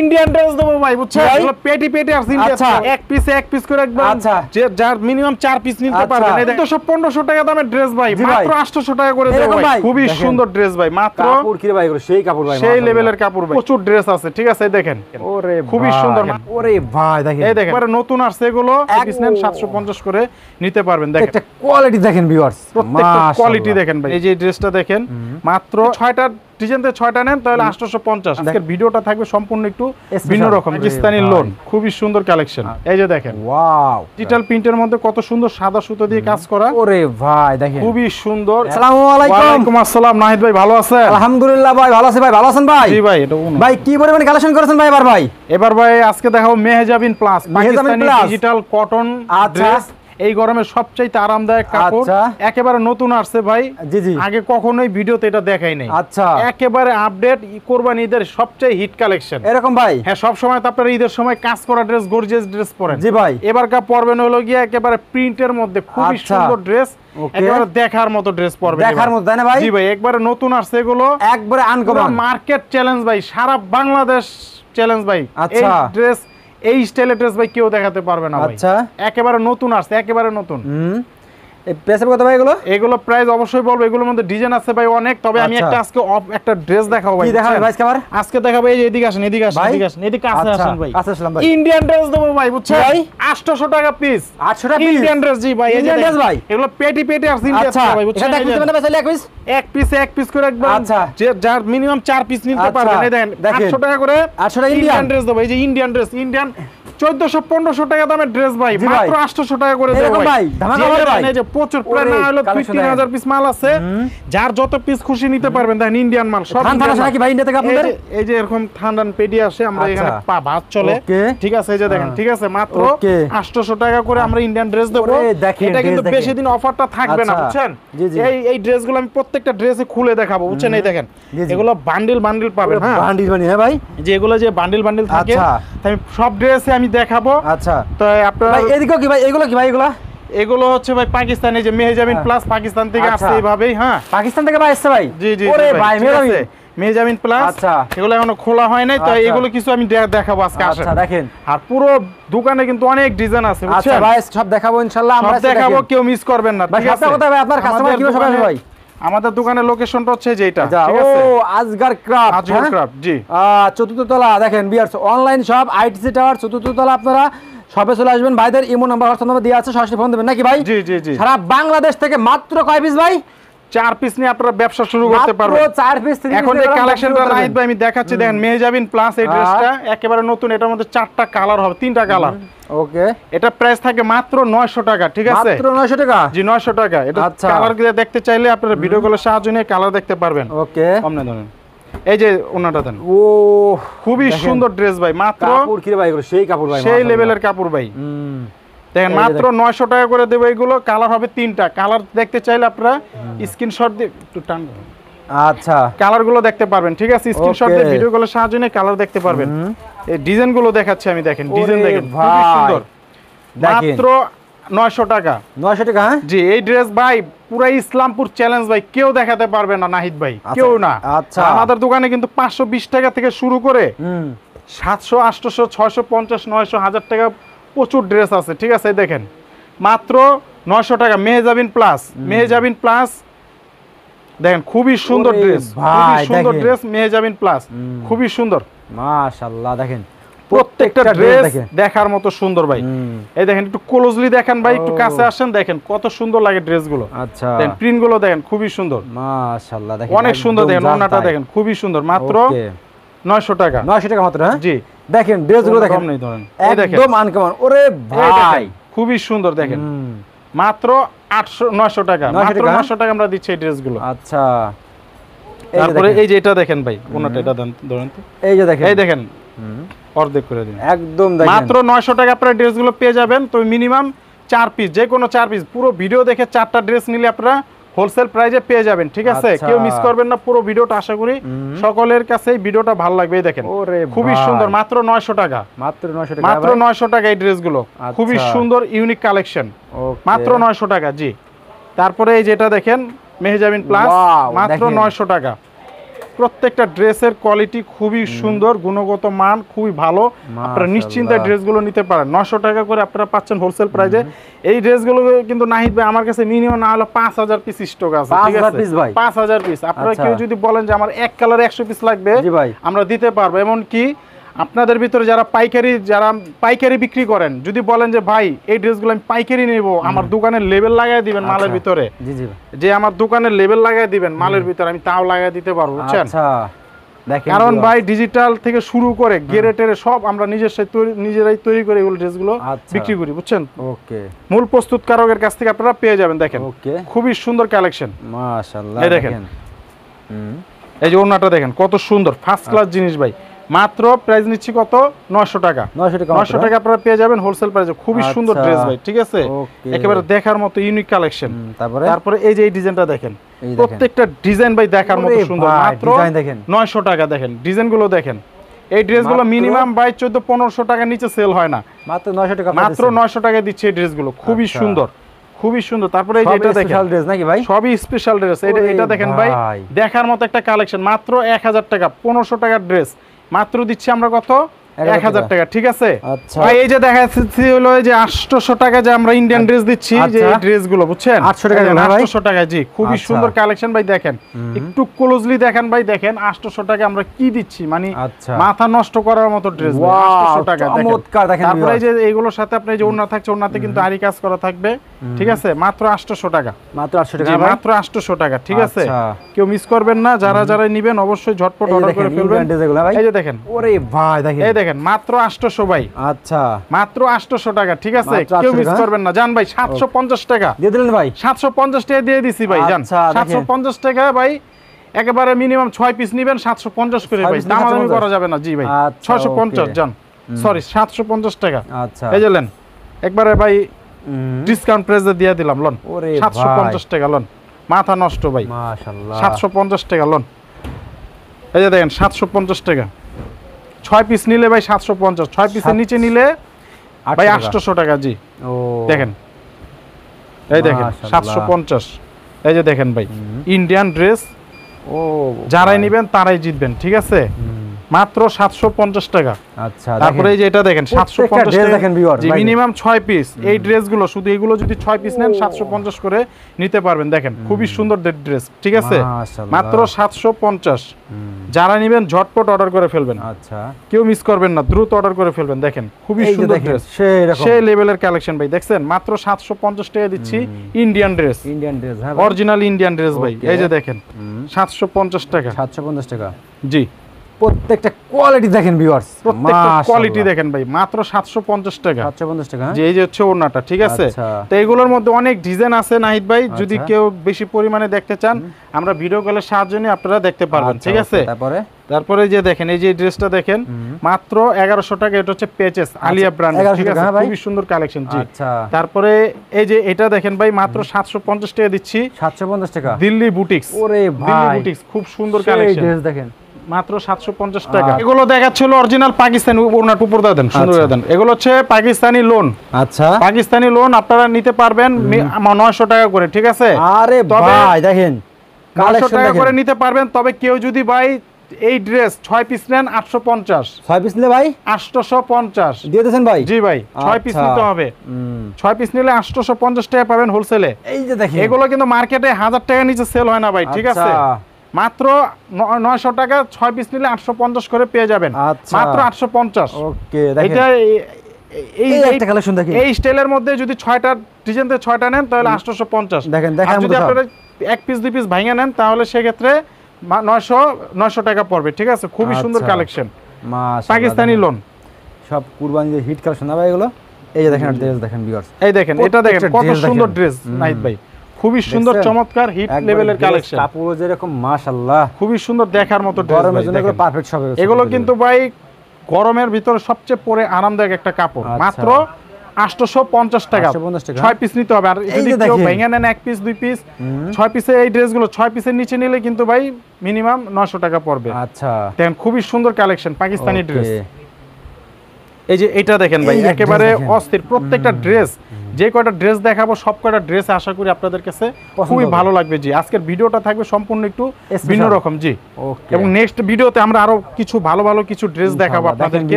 Indian dress দেবো ভাই? এগুলো পেটি পেটি আর আচ্ছা। এক পিস এক পিস করে একদম আচ্ছা। যে যার মিনিমাম চার পিস নিতে আচ্ছা। পারবেন। এই দেখো সব 1500 টাকা দামের ড্রেস ভাই। মাত্র 800 টাকা করে দেবো ভাই? খুবই সুন্দর ড্রেস ভাই। মাত্র কাপড় কি ভাই সেই কাপড় ভাই সেই লেভেলের কাপড় ভাই। প্রচুর ড্রেস আছে ঠিক আছে? দেখেন। ওরে খুবই সুন্দর। ওরে ভাই দেখেন। এই দেখেন। এবারে নতুন আসছে এগুলো। পিস নেন 750 করে নিতে পারবেন। দেখেন। একটা কোয়ালিটি দেখেন ভিউয়ার্স প্রত্যেকটা কোয়ালিটি দেখেন ভাই। এই যে ড্রেসটা দেখেন মাত্র ছয়টা ডিজাইন থেকে ছয়টা নেন তাহলে আটশোশো পঞ্চাশ। আজকের ভিডিওটা থাকবে সম্পূর্ণ একটু ভিন্ন রকম। পাকিস্তানি লোন খুবই সুন্দর কালেকশন এই যে দেখেন ওয়াও ডিজিটাল প্রিন্টের মধ্যে কত সুন্দর সাদা সুতো দিয়ে কাজ করা। ওরে ভাই দেখেন। খুবই সুন্দর। আসসালামু আলাইকুম। ওয়ালাইকুম আসসালাম। নাহিদ ভাই ভালো আছেন? আলহামদুলিল্লাহ ভাই ভালো আছে ভাই। ভালো আছেন ভাই? জি ভাই এটা। ভাই কি পরিমাণে কালেকশন করেছেন ভাই এবার ভাই? এবার ভাই আজকে দেখাবো Mehjabin plus Pakistani digital cotton আচ্ছা। ড্রেস এই গরমে সবচাইতে আরামদায়ক কাপড়। আচ্ছা। একেবারে নতুন আসছে ভাই। জি জি। আগে কখনোই ভিডিওতে এটা দেখাই নাই। আচ্ছা। একেবারে আপডেট কোরবানি ঈদের সবচেয়ে হিট কালেকশন এরকম ভাই? হ্যাঁ সব সময় তো আপনারা ঈদের সময় কাজ করা ড্রেস গর্জিয়াস ড্রেস পরেন। জি ভাই। এবার কা পরবেন হলো গিয়ে একেবারে প্রিন্টের মধ্যে খুবই আচ্ছা। সুন্দর ড্রেস. একেবারে দেখার মতো ড্রেস পরবেন দেখার মতো তাই না ভাই? জি ভাই একবারে নতুন আসছে এগুলো। একবারে আনকমন মার্কেট চ্যালেঞ্জ ভাই সারা বাংলাদেশ চ্যালেঞ্জ ভাই। এই আচ্ছা। ড্রেস এই স্টাইলের ড্রেস ভাই কেউ দেখাতে পারবে না ভাই। আচ্ছা। একেবারে নতুন আসছে একেবারে নতুন। পেছাবে কত ভাই এগুলো এগুলো প্রাইস অবশ্যই বলব এগুলোর মধ্যে ডিজাইন আছে ভাই অনেক তবে আমি আচ্ছা। একটা আজকে একটা ড্রেস দেখাবো ভাই কি দেখাবেন ভাই আজকে আবার আজকে দেখাবো এই এদিকে আসেন এদিকে আসেন এদিকে আসেন এদিকে কাছে আচ্ছা, আসেন ভাই কাছে আসলাম ভাই। ইন্ডিয়ান ড্রেস দেবো ভাই বুঝছেন ভাই? 800 টাকা পিস 800 টাকা piece? ইন্ডিয়ান ড্রেস জি ভাই এই যে Indian ভাই? এগুলো পেটি পেটি আচ্ছা ভাই বুঝছেন দেখতে পাবেন এক পিস এক পিস এক পিস করে একদম আচ্ছা। যে যার মিনিমাম চার পিস নিতে আচ্ছা, পারবেন এই দেখেন দেখেন। 800 টাকা করে 800 টাকা ইন্ডিয়ান ড্রেস দেবো এই যে ইন্ডিয়ান ড্রেস ইন্ডিয়ান 1400 1500 টাকা দামের ড্রেস ভাই মাত্র 800 টাকা করে দেবো ভাই? ভাই প্রচুর। প্রায় না হলো collection 3000 পিস মাল আছে। যার যত পিস খুশি নিতে পারবেন দেখেন ইন্ডিয়ান মাল সব নাকি ভাই ইন্ডিয়া থেকে এই আপনাদের? যে- এই যে এরকম ঠান্ডান পেডি আসে আমরা আচ্ছা। এখানে পা ভাত চলে। ঠিক আছে এই যে দেখেন ঠিক আছে মাত্র Okay. 800 টাকা করে আমরা ইন্ডিয়ান ড্রেস দেবো। এটা কিন্তু বেশি দিন অফারটা থাকবে না আচ্ছা। বুঝছেন। এই এই ড্রেসগুলো আমি প্রত্যেকটা ড্রেসে খুলে দেখাবো বুঝছেন? এই দেখেন। এগুলো বান্ডিল বান্ডিল পাবেন হ্যাঁ? বান্ডিল বানি হ্যাঁ ভাই? যে এগুলো যে বান্ডিল বান্ডিল থাকে আচ্ছা। আমি সব ড্রেসে আমি দেখাবো। আচ্ছা। তো আপনারা ভাই এদিকেও কি ভাই? এগুলো কি ভাই এগুলো? এগুলো হচ্ছে ভাই পাকিস্তানি যে মেহজাবিন হ্যাঁ। প্লাস পাকিস্তান থেকে আচ্ছা। আসছে এইভাবেই হ্যাঁ। পাকিস্তান থেকে ভাই এসছে ভাই? জি জি ওরে ভাই ঠিক মেহরাবিন প্লাস আচ্ছা। এগুলো এখনও খোলা হয় নাই তো আচ্ছা। এগুলো কিছু আমি দেখাবো আজকে আসেন। আচ্ছা দেখেন। আর পুরো দোকানে কিন্তু অনেক ডিজাইন আছে আচ্ছা ভাই সব দেখাবো ইনশাআল্লাহ আমরা দেখাবো কেউ মিস করবেন না ঠিক আছে? কোথায় ভাই? আপনার কাস্টমার কীভাবে সবাই? ভাই আমাদের দোকানের লোকেশনটা হচ্ছে যেটা আচ্ছা ঠিক ও আজগার ক্রাফট আজগর ক্রাফট জি। চতুর্থ তলা দেখেন Bears online shop ITC tower চতুর্থ তলা আপনারা সবে চলে আসবেন। ভাইদের ইমো নাম্বার হোয়াটসঅ্যাপ নাম্বার দেওয়া আছে সরাসরি ফোন দেবেন। নাকি ভাই? জি জি জি। সারা বাংলাদেশ থেকে মাত্র কয় পিস ভাই? চার পিস নিয়ে আপনারা ব্যবসা শুরু করতে মাত্র পারবেন। চার পিস এখন যে কালেকশনটা নাহিদ ভাই আমি দেখাচ্ছি দেখেন মেহজাবিন প্লাস এই। ড্রেসটা একেবারে নতুন এটার মধ্যে চারটা কালার হবে তিনটা কালার ওকে। এটা প্রাইস থাকে মাত্র 900 টাকা ঠিক আছে? মাত্র 900 টাকা? জি 900 টাকা। এটা আচ্ছা। কালার দেখতে চাইলে আপনারা ভিডিও কলের সাহায্য নিয়ে কালার দেখতে পারবেন। ওকে। সামনে ধরেন। এই যে ওনাটা দেন। ও খুবই সুন্দর ড্রেস ভাই মাত্র কাপড় কি ভাই সেই কাপড় ভাই সেই লেভেলের কাপড় ভাই। দেখেন মাত্র 900 টাকা করে দেবো এগুলো কালার হবে তিনটা। কালার দেখতে চাইলে আপনারা স্ক্রিনশট দিয়ে একটু টান আচ্ছা। কালারগুলো দেখতে পারবেন ঠিক আছে? স্ক্রিনশট দিয়ে ভিডিও কলের সাহায্য নিয়ে কালার দেখতে পারবেন। এই ডিজাইনগুলো দেখাচ্ছি আমি দেখেন ডিজাইন দেখেন খুবই সুন্দর। মাত্র 900 টাকা। 900 টাকা হ্যাঁ? জি এই ড্রেস ভাই পুরো ইসলামপুর চ্যালেঞ্জ ভাই কেউ দেখাতে পারবে না নাহিদ ভাই আচ্ছা, কেউ না। আচ্ছা। আমাদের দোকানে কিন্তু পাঁচশো বিশ টাকা থেকে শুরু করে হুম। সাতশো আটশোশো ছয়শো পঞ্চাশ নয়শো হাজার টাকা প্রচুর ড্রেস আছে ঠিক আছে দেখেন। মাত্র নয়শো টাকা মেহেজাবিন প্লাস মেহেজাবিন প্লাস দেখেন খুবই সুন্দর ড্রেস খুবই সুন্দর। ড্রেস মেহেজাবিন প্লাস খুবই সুন্দর। মাশাআল্লাহ দেখেন। প্রত্যেকটা ড্রেস দেখার মতো সুন্দর ভাই। এই দেখেন একটু ক্লোজলি দেখেন ভাই একটু কাছে আসেন দেখেন কত সুন্দর লাগে ড্রেসগুলো আচ্ছা। দেখেন প্রিন্টগুলো দেখেন খুবই সুন্দর। মাশাআল্লাহ দেখেন অনেক সুন্দর দেখেন ওনাটা দেখেন খুবই সুন্দর মাত্র Okay, নয়শো টাকা। 900 টাকা মাত্র হ্যাঁ? জি। দেখেন ড্রেসগুলো দেখেন। কম নেই ধরেন। একদম আনকমন ওরে ভাই। খুবই সুন্দর দেখেন। মাত্র আটশো নয়শো টাকা। মাত্র টাকা? নয়শো টাকা আমরা দিচ্ছি এই ড্রেসগুলো আচ্ছা। তারপরে এই যে এটা দেখেন ভাই ওনাটা এটা দেন ধরেন তো। এই যে দেখেন। এই দেখেন। অর্ধেক করে দিন। একদম মাত্র নয়শো টাকা আপনারা ড্রেসগুলো পেয়ে যাবেন। তো মিনিমাম চার পিস যে কোনো চার পিস পুরো ভিডিও দেখে চারটা ড্রেস নিলে আপনারা হোলসেল প্রাইজে পেয়ে যাবেন ঠিক আছে? আচ্ছা। কেউ মিস করবেন না পুরো ভিডিওটা আশা করি সকলের কাছে এই ভিডিওটা ভালো লাগবে দেখেন। খুবই সুন্দর মাত্র নয়শো টাকা। মাত্র 900 টাকা মাত্র ভাই? নয়শো টাকা এই ড্রেসগুলো আচ্ছা। খুবই সুন্দর ইউনিক কালেকশন মাত্র নয়শো টাকা জি। তারপরে এই যেটা দেখেন মেহজাবিন প্লাস মাত্র দেখেন। নয়শো টাকা। প্রত্যেকটা ড্রেসের কোয়ালিটি খুবই সুন্দর গুণগত মান খুবই ভালো। আপনারা নিশ্চিন্তে ড্রেসগুলো নিতে পারেন। নশো টাকা করে আপনারা পাচ্ছেন হোলসেল প্রাইজে এই ড্রেসগুলো কিন্তু নাহিদ ভাই আমার কাছে মিনিমাম না হলো পাঁচ হাজার পিস স্টক আছে ঠিক আছে? পাঁচ হাজার পিস আপনারা আচ্ছা। কেউ যদি বলেন যে আমার এক কালার একশো পিস লাগবে। আমরা দিতে পারব। এমনকি আপনাদের ভিতরে যারা পাইকারি যারা পাইকারি বিক্রি করেন যদি বলেন যে ভাই এই ড্রেসগুলো আমি পাইকারি নেব আমার দোকানের লেবেল লাগাই দিবেন মালের আচ্ছা। ভিতরে। যে আমার দোকানের লেবেল লাগাই দিবেন মালের ভিতরে আমি তাও লাগাই দিতে পারব বুঝছেন? আচ্ছা। কারণ ভাই ডিজিটাল থেকে শুরু করে গেরে টেরে সব আমরা নিজস্ব তৈরি- নিজেরাই তৈরি করে এগুলো ড্রেসগুলো আচ্ছা। বিক্রি করি বুঝছেন? ওকে। মূল প্রস্তুতকারকের কাছ থেকে আপনারা পেয়ে যাবেন দেখেন। ওকে। খুবই সুন্দর কালেকশন মাশাআল্লাহ এই দেখেন। হুম। এই যে ওড়নাটা দেখেন কত সুন্দর ফার্স্ট ক্লাস জিনিস ভাই। মাত্র প্রাইস নিচ্ছি কত? নয়শো টাকা। 900 টাকা নয়শো টাকা আপনারা পেয়ে যাবেন হোলসেল প্রাইসে খুবই সুন্দর আচ্ছা। ড্রেস ভাই ঠিক আছে? একেবারে দেখার মতো ইউনিক কালেকশন তারপরে? তারপরে এই যে এই ডিজাইনটা দেখেন। প্রত্যেকটা ডিজাইন ভাই দেখার মতো সুন্দর। মাত্র নয়শো টাকা দেখেন। ডিজাইনগুলো দেখেন। এই ড্রেসগুলো মাত্র- মিনিমাম বাই চোদ্দ পনেরোশো টাকার নিচে সেল হয় না। মাত্র 900 টাকা মাত্র নয়শো টাকা দিচ্ছে এই ড্রেসগুলো খুবই আচ্ছা। সুন্দর। খুবই সুন্দর। তারপরে এই যে এটা দেখেন। ড্রেস নাকি ভাই? সবই স্পেশাল ড্রেস এটা এটা দেখেন ভাই। ভাই। দেখার মতো একটা কালেকশন মাত্র এক হাজার টাকা পনেরোশো টাকার ড্রেস মাত্র দিচ্ছি আমরা কত? 1000 এক হাজার টাকা ঠিক আছে? আচ্ছা। ভাই এই যে দেখা যাচ্ছে হলো যে আটশোশো টাকা যে আমরা ইন্ডিয়ান ড্রেস দিচ্ছি যে আচ্ছা। ড্রেসগুলো বুঝছেন? 800 টাকা আটশোশো টাকা জি খুবই আচ্ছা। সুন্দর কালেকশন ভাই দেখেন। একটু ক্লোজলি দেখেন ভাই দেখেন আটশোশো টাকা আমরা কি দিচ্ছি মানে। মাথা নষ্ট করার মতো ড্রেস Wow, আটশোশো টাকা দেখেন। তারপরে যে এইগুলোর সাথে আপনি যে ওড়না থাকছে ওড়নাতে কিন্তু আরি কাজ করা থাকবে ঠিক আছে? মাত্র আটশোশো টাকা। মাত্র 800 জি, টাকা মাত্র আটশোশো টাকা ঠিক আছে। কেউ মিস করবেন না যারা যারা নিবেন অবশ্যই ঝটপট অর্ডার করে ফেলবেন। এই যে দেখেন। ওরে ভাই দেখেন। এই দেখেন মাত্র আটশোশো ভাই। আচ্ছা। মাত্র আটশোশো টাকা ঠিক আছে? কেউ মিস করবেন না। জান ভাই সাতশো পঞ্চাশ টাকা। দিয়ে দিলেন ভাই? সাতশো পঞ্চাশ টাকা দিয়ে দিছি ভাই জান। আচ্ছা, সাতশো পঞ্চাশ টাকা ভাই একেবারে মিনিমাম ছয় পিস নিবেন সাতশো পঞ্চাশ করে ভাই। দামাদামি করা যাবে না। জি ভাই আচ্ছা, ছয়শো পঞ্চাশ। জান। সরি সাতশো পঞ্চাশ টাকা। আচ্ছা। এই যে লেন একবারে ভাই ডিসকাউন্ট প্রাইসে দিয়ে দিলাম লন। সাতশো পঞ্চাশ টাকা লন। মাথা নষ্ট ভাই। সাতশো পঞ্চাশ টাকা লোন। এই যে দেখেন সাতশো পঞ্চাশ টাকা। ছয় পিস নিলে ভাই সাতশো পঞ্চাশ ছয় পিসের নিচে নিলে 800 ভাই টাকা। আটশোশো টাকা জি। ও। দেখেন। এই দেখেন সাতশো পঞ্চাশ। এই যে দেখেন ভাই ইন্ডিয়ান ড্রেস ও যারাই নেবেন তারাই জিতবেন ঠিক আছে? মাত্র সাতশো পঞ্চাশ টাকা। আচ্ছা তারপরে এই যে এটা দেখেন সাতশো প্রত্যেকটা পঞ্চাশ দেখেন viewers, ভাই। মিনিমাম ছয় পিস এই ড্রেসগুলো শুধু এগুলো যদি ছয় পিস নেন সাতশো পঞ্চাশ করে নিতে পারবেন। দেখেন খুবই সুন্দর ড্রেস ঠিক আছে? মাত্র সাতশো পঞ্চাশ। হুম, যারা নিবেন ঝটপট অর্ডার করে ফেলবেন। আচ্ছা। কেউ মিস করবেন না দ্রুত অর্ডার করে ফেলবেন। দেখেন খুবই সুন্দর ড্রেস সেই লেভেলের কালেকশন ভাই দেখছেন? মাত্র সাতশো পঞ্চাশ টাকা দিচ্ছি ইন্ডিয়ান ড্রেস ইন্ডিয়ান ড্রেস হ্যাঁ অরিজিনাল ইন্ডিয়ান ড্রেস ভাই। এই যে দেখেন হুম, সাতশো পঞ্চাশ টাকা। 750 টাকা। জি। প্রত্যেকটা কোয়ালিটি দেখেন ভিউয়ার্স প্রত্যেকটা কোয়ালিটি দেখেন ভাই মাত্র সাতশো পঞ্চাশ টাকা। 750 টাকা হ্যাঁ? যে এই যে হচ্ছে ওড়নাটা ঠিক আছে? আচ্ছা। তো এগুলোর মধ্যে অনেক ডিজাইন আছে নাহিদ ভাই যদি আচ্ছা। কেউ বেশি পরিমাণে দেখতে চান আমরা ভিডিও কলের সাহায্য নিয়ে আপনারা দেখতে পারবেন আচ্ছা, ঠিক আছে? তারপরে? তারপরে যে দেখেন এই যে ড্রেসটা দেখেন মাত্র এগারোশো টাকা এটা হচ্ছে পেচেস আলিয়া ব্র্যান্ড ঠিক আছে? হ্যাঁ খুবই সুন্দর কালেকশন জি। আচ্ছা। তারপরে এই যে এটা দেখেন ভাই মাত্র সাতশো পঞ্চাশ টাকা দিচ্ছি। 750 টাকা? দিল্লি বুটিক্স ওরে দিল্লি ভাই বুটিক্স খুব সুন্দর কালেকশন ড্রেস দেখেন। মাত্র সাতশো পঞ্চাশ টাকা। আচ্ছা। এগুলো দেখাচ্ছিল অরিজিনাল পাকিস্তানি ওনার উপর দেন সুন্দর আচ্ছা। দেন এগুলো হচ্ছে পাকিস্তানি লোন আচ্ছা। পাকিস্তানি লোন আপনারা নিতে পারবেন নয়শো টাকা করে ঠিক আছে? আরে ভাই দেখেন নয়শো কালেকশন টাকা করে নিতে পারবেন তবে কেউ যদি ভাই এই ড্রেস ছয় পিস নেন আটশো পঞ্চাশ। ছয় পিস নিলে ভাই? আটশোশো পঞ্চাশ দিয়ে দিয়েছেন ভাই? জি ভাই ছয় পিস আচ্ছা। নিতে হবে। হুম, ছয় পিস নিলে আটশোশো পঞ্চাশ টাকা পাবেন হোলসেলে এই যে দেখেন। এগুলো কিন্তু মার্কেটে হাজার টাকা নিচে সেল হয় না ভাই ঠিক আছে? আচ্ছা। মাত্র নয়শো টাকা ছয় পিস নিলে আটশো পঞ্চাশ করে পেয়ে যাবেন। আচ্ছা। মাত্র আটশো পঞ্চাশ। এটা এই- একটা কালেকশন দেখেন। স্টাইলের মধ্যে যদি ছয়টা ডিজাইন থেকে ছয়টা নেন তাহলে আটশোশো পঞ্চাশ। দেখেন, আর যদি আপনারা এক পিস দুই পিস ভাঙে নেন তাহলে সেক্ষেত্রে নয়শো নয়শো টাকা পড়বে ঠিক আছে? খুবই সুন্দর আচ্ছা। কালেকশন পাকিস্তানি লোন সব কুরবানিদের হিট কালেকশন না ভাই এগুলো? এই যে দেখেন ড্রেস দেখেন ভিউয়ার্স এই দেখেন এটা দেখেন কত সুন্দর ড্রেস। নাইট ভাই। খুবই সুন্দর চমৎকার হিট লেভেলের কালেকশন কাপড় যেরকম মাশাআল্লাহ। খুবই সুন্দর দেখার মতো গরমের জন্য এগুলো পারফেক্ট হবে এগুলো কিন্তু ভাই গরমের ভিতরে সবচেয়ে পরে আরামদায়ক একটা কাপড়। আচ্ছা। মাত্র আটশোশো পঞ্চাশ টাকা। 850 টাকা। ছয় পিস নিতে হবে। আর এই যদি কেউ ভেঙে নেন এক পিস দুই পিস হুম। ছয় পিসের এই ড্রেসগুলো ছয় পিসের নিচে নিলে কিন্তু ভাই মিনিমাম নশো টাকা পড়বে। আচ্ছা। দেখেন খুবই সুন্দর কালেকশন পাকিস্তানি ড্রেস এই যে এটা দেখেন ভাই একেবারে অস্থির। প্রত্যেকটা ড্রেস যে কয়টা ড্রেস দেখাবো সব কয়টা ড্রেস আশা করি আপনাদের কাছে খুবই ভালো লাগবে। জি আজকের ভিডিওটা থাকবে সম্পূর্ণ একটু ভিন্ন রকম জি। ওকে এবং নেক্সট ভিডিওতে আমরা আরও কিছু ভালো ভালো কিছু ড্রেস দেখাবো আপনাদেরকে।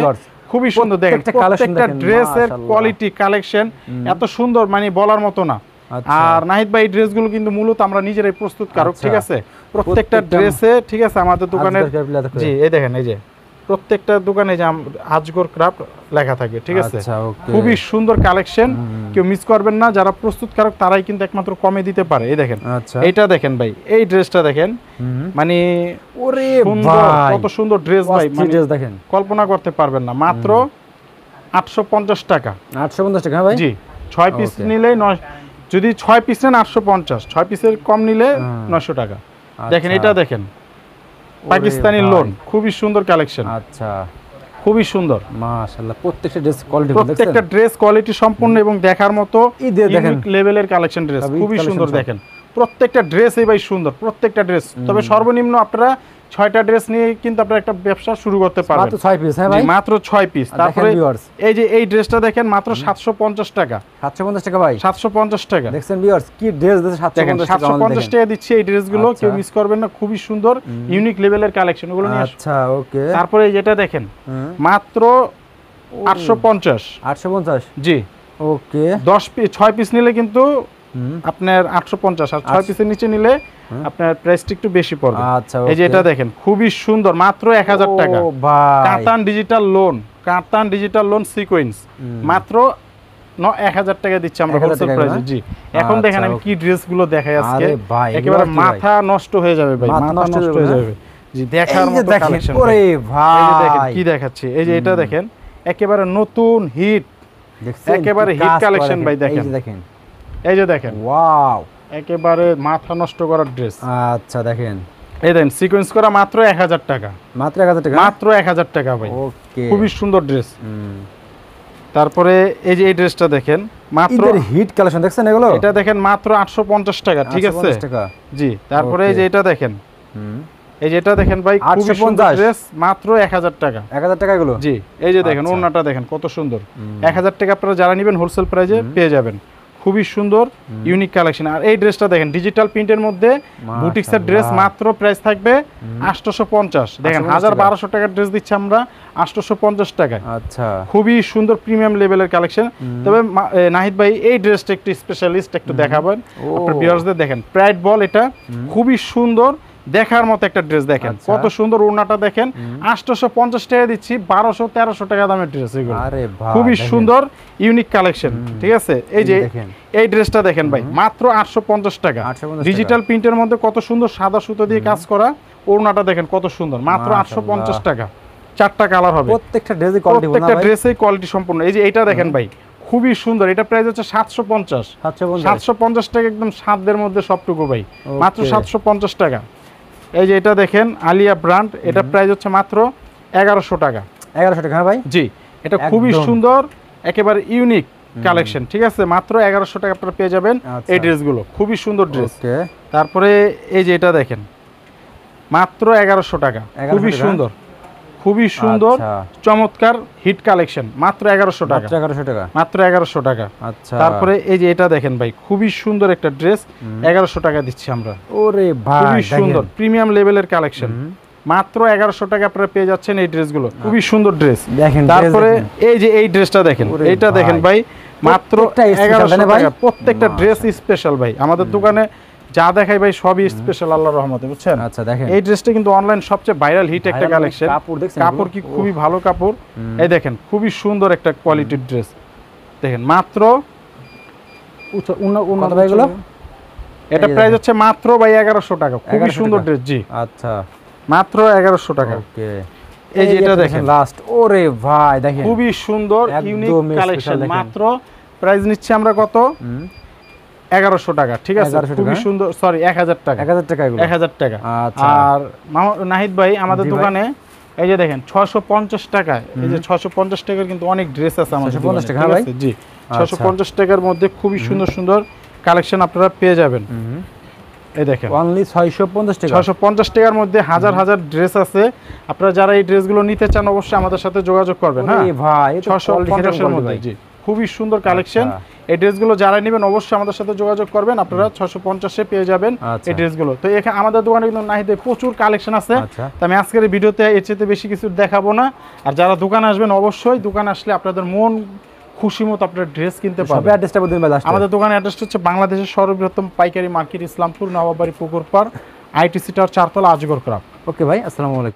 খুবই সুন্দর দেখেন প্রত্যেকটা ড্রেসের কোয়ালিটি কালেকশন এত সুন্দর মানে বলার মতো না। আচ্ছা। আর নাহিদ ভাই এই ড্রেসগুলো কিন্তু মূলত আমরা নিজেরাই প্রস্তুত কারক আচ্ছা। ঠিক আছে? প্রত্যেকটা ড্রেসে ঠিক আছে আমাদের দোকানের। জি এই দেখেন এই যে। প্রত্যেকটা দোকানে যে আজগর ক্রাফট লেখা থাকে ঠিক আছে? আচ্ছা, খুবই সুন্দর কালেকশন কেউ মিস করবেন না যারা প্রস্তুতকারক তারাই কিন্তু একমাত্র কমে দিতে পারে। এই দেখেন আচ্ছা। এইটা দেখেন ভাই এই ড্রেসটা দেখেন। মানে ওরে কত সুন্দর ড্রেস ভাই অস্থির মানে দেখেন। কল্পনা করতে পারবেন না। মাত্র আটশো পঞ্চাশ টাকা। আটশো পঞ্চাশ টাকা হ্যাঁ ভাই? জি ছয় পিস Okay. নিলে নয় যদি ছয় পিস নেন আটশো পঞ্চাশ ছয় পিসের কম নিলে হুম। নয়শো টাকা। দেখেন আচ্ছা। এটা দেখেন। পাকিস্তানি লোন খুবই সুন্দর কালেকশন আচ্ছা। খুবই সুন্দর। মাশাআল্লাহ প্রত্যেকটা ড্রেস কোয়ালিটি প্রত্যেকটা ড্রেস কোয়ালিটি সম্পূর্ণ এবং দেখার মতো এই দেখেন। লেভেলের কালেকশন ড্রেস খুবই সুন্দর দেখেন। প্রত্যেকটা ড্রেসই ভাই সুন্দর প্রত্যেকটা ড্রেস তবে সর্বনিম্ন আপনারা ছয়টা ড্রেস নিয়ে কিন্তু আপনারা একটা ব্যবসা শুরু করতে পারবেন। মাত্র ছয় পিস হ্যাঁ ভাই? মাত্র ছয় পিস তারপরে এই যে এই ড্রেসটা দেখেন মাত্র সাতশো পঞ্চাশ টাকা। সাতশো পঞ্চাশ টাকা ভাই। সাতশো পঞ্চাশ টাকা। দেখছেন ভিউয়ার্স কি ড্রেস দেখেন পঞ্চাশ সাতশো টাকা পঞ্চাশ টাকা দিচ্ছি এই ড্রেসগুলো আচ্ছা। কেউ মিস করবেন না খুবই সুন্দর ইউনিক লেভেলের কালেকশন ওগুলো নিয়ে আচ্ছা ওকে তারপরে এই যেটা দেখেন মাত্র আটশো পঞ্চাশ। আটশো পঞ্চাশ? জি। ওকে দশ পিস ছয় পিস নিলে কিন্তু আপনার আটশো পঞ্চাশ আর ছয় আচ্ছা। পিসের নিচে নিলে আপনার প্রাইসটা একটু বেশি পড়বে। আচ্ছা এই যে এটা দেখেন খুবই সুন্দর মাত্র এক হাজার টাকা। ও ভাই। Katan digital lawn katan digital lawn sequence মাত্র ন এক হাজার টাকা দিচ্ছি আমরা হোলসেল প্রাইসে জি। এখন আচ্ছা, দেখেন আমি। কি ড্রেসগুলো দেখাই আজকে। ভাই, একেবারে মাথা নষ্ট হয়ে যাবে ভাই মাথা নষ্ট হয়ে হয়ে যাবে জি দেখার মতো কালেকশন ওরে এই যে দেখেন ভাই। কি দেখাচ্ছি এই যে এটা দেখেন একেবারে নতুন হিট দেখছেন একেবারে হিট কালেকশন ভাই এই দেখেন। যে দেখেন। এই যে দেখেন। ওয়াও একেবারে মাথা নষ্ট করার ড্রেস আচ্ছা দেখেন। এই দেখেন সিকোয়েন্স করা মাত্র এক হাজার টাকা। মাত্র এক হাজার টাকা? মাত্র এক হাজার টাকা ভাই। ওকে। খুবই সুন্দর ড্রেস তারপরে এই যে এই ড্রেসটা দেখেন মাত্র হিট কালেকশন দেখছেন এগুলো? এটা দেখেন মাত্র আটশো পঞ্চাশ টাকা ঠিক আছে? জি তারপরে এই যে এটা দেখেন। এই যে এটা দেখেন ভাই খুবই সুন্দর ড্রেস মাত্র এক হাজার টাকা। এক হাজার টাকা এগুলো? জি এই যে দেখেন আচ্ছা। ওড়নাটা দেখেন কত সুন্দর। এক হাজার টাকা আপনারা যারা নেবেন হোলসেল প্রাইজে পেয়ে যাবেন। খুবই সুন্দর ইউনিক কালেকশন আর এই ড্রেসটা দেখেন ডিজিটাল প্রিন্টের মধ্যে বুটিক্সের ড্রেস মাত্র প্রাইস থাকবে আটশোশো পঞ্চাশ। দেখেন হাজার বারোশো টাকার ড্রেস দিচ্ছি আমরা আটশোশো পঞ্চাশ টাকায়। আচ্ছা। খুবই সুন্দর প্রিমিয়াম লেভেলের কালেকশন তবে নাহিদ ভাই এই ড্রেসটা একটু স্পেশালিস্ট একটু দেখাবেন। আপনার ভিউয়ার্সদের দেখেন প্রাইড বল এটা। খুবই সুন্দর দেখার মতো একটা ড্রেস দেখেন। আচ্ছা। কত সুন্দর ওড়নাটা দেখেন। আটশোশো পঞ্চাশ টাকা দিচ্ছি বারোশো তেরোশো টাকা দামের ড্রেস এগুলো। খুবই সুন্দর ইউনিক কালেকশন ঠিক আছে? এই যে এই। ড্রেসটা দেখেন ভাই মাত্র আটশো পঞ্চাশ টাকা। ডিজিটাল প্রিন্টের মধ্যে কত সুন্দর সাদা সুতো দিয়ে কাজ করা ওড়নাটা দেখেন কত সুন্দর মাত্র আটশো পঞ্চাশ টাকা। চারটা কালার হবে। প্রত্যেকটা ড্রেসে কোয়ালিটি প্রত্যেকটা কোয়ালিটি সম্পূর্ণ। এই যে এটা দেখেন ভাই খুবই সুন্দর। এটা প্রাইস হচ্ছে সাতশো পঞ্চাশ সাতশো পঞ্চাশ টাকা একদম সাতদের মধ্যে সবটুকু ভাই মাত্র সাতশো পঞ্চাশ টাকা। এই যে এটা দেখেন আলিয়া ব্র্যান্ড এটা প্রাইস হচ্ছে মাত্র এগারোশো টাকা। এগারোশো টাকা হ্যাঁ ভাই? জি এটা খুবই সুন্দর একেবারে ইউনিক কালেকশন ঠিক আছে? মাত্র এগারোশো টাকা আপনারা পেয়ে যাবেন আচ্ছা। এই ড্রেসগুলো খুবই সুন্দর ড্রেস তারপরে এই যে এটা দেখেন মাত্র এগারোশো টাকা খুবই সুন্দর। খুবই সুন্দর আচ্ছা। চমৎকার হিট কালেকশন মাত্র এগারোশো টাকা। এগারোশো টাকা। মাত্র এগারোশো টাকা। আচ্ছা। তারপরে এই যে এটা দেখেন ভাই খুবই সুন্দর একটা ড্রেস এগারোশো টাকা দিচ্ছি আমরা। ওরে ভাই খুবই সুন্দর প্রিমিয়াম লেভেলের কালেকশন মাত্র এগারোশো টাকা আপনারা পেয়ে যাচ্ছেন এই ড্রেসগুলো খুবই সুন্দর ড্রেস দেখেন তারপরে এই যে এই ড্রেসটা দেখেন এইটা দেখেন ভাই। মাত্র এগারোশো? টাকা। প্রত্যেকটা ড্রেস স্পেশাল ভাই। আমাদের দোকানে যা দেখাই ভাই সবই স্পেশাল আল্লাহ রহমতে বুঝছেন? আচ্ছা দেখেন। এই ড্রেসটা কিন্তু অনলাইন সবচেয়ে ভাইরাল হিট একটা কালেকশন কাপড় দেখছেন? কাপড় কি খুবই ভালো কাপড়। এই দেখেন খুবই সুন্দর একটা কোয়ালিটির ড্রেস দেখেন মাত্র কত ভাই এগুলো? এটা প্রাইস হচ্ছে মাত্র ভাই এগারোশো টাকা। খুবই সুন্দর ড্রেস জি। আচ্ছা। মাত্র এগারোশো টাকা। ওকে। এই যে এটা দেখেন। লাস্ট ওরে ভাই দেখেন। খুবই সুন্দর ইউনিক কালেকশন মাত্র প্রাইস নিচ্ছি আমরা কত? এগারোশো টাকা ঠিক আছে? খুবই সুন্দর সরি এক হাজার টাকা। এক হাজার টাকা এক হাজার টাকা। আচ্ছা। আর নাহিদ ভাই আমাদের দোকানে এই যে দেখেন ছশো পঞ্চাশ টাকায় এই যে ছশো পঞ্চাশ টাকার কিন্তু অনেক ড্রেস আছে আমাদের 650 টাকা, ঠিক ভাই? আছে? জি ছশো আচ্ছা। পঞ্চাশ টাকার মধ্যে খুবই সুন্দর সুন্দর কালেকশন আপনারা পেয়ে যাবেন। এই দেখেন। অনলি ছয়শো পঞ্চাশ টাকা। ছশো পঞ্চাশ টাকার মধ্যে হাজার হাজার ড্রেস আছে। আপনারা যারা এই ড্রেসগুলো নিতে চান অবশ্যই আমাদের সাথে যোগাযোগ করবেন হ্যাঁ? ভাই ছশো পঞ্চাশের মধ্যে। জি। খুবই সুন্দর কালেকশন আচ্ছা। এই ড্রেসগুলো যারা নেবেন অবশ্যই আমাদের সাথে যোগাযোগ করবেন। আপনারা ছশো পঞ্চাশে পেয়ে যাবেন আচ্ছা। এই ড্রেসগুলো। তো এখানে আমাদের দোকানে কিন্তু নাহিদে প্রচুর কালেকশন আছে। আচ্ছা। তো আমি আজকের ভিডিওতে এর চেয়ে বেশি কিছু দেখাবো না। আর যারা দোকানে আসবেন অবশ্যই দোকানে আসলে আপনাদের মন খুশি মতো আপনার ড্রেস কিনতে পারবেন। অ্যাড্রেসটা বলে আমাদের দোকানের অ্যাড্রেস হচ্ছে বাংলাদেশের সর্ববৃহত্তম পাইকারি market Islampur Nababari Pukurpar ITC tower চারতলা আজগর ক্রাফট ওকে ভাই আসসালামু আলাইকুম।